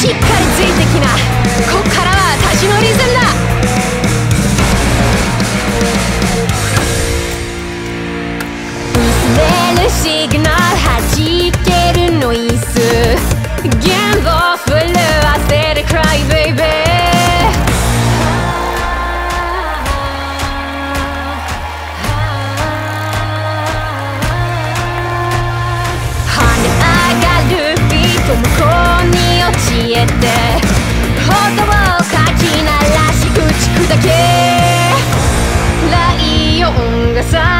しっかりついてきな。こっからは私のリズムだ薄めるシグナル弾けるノイズ。れて言葉をかき鳴らし打ちだけ。ライオンがさ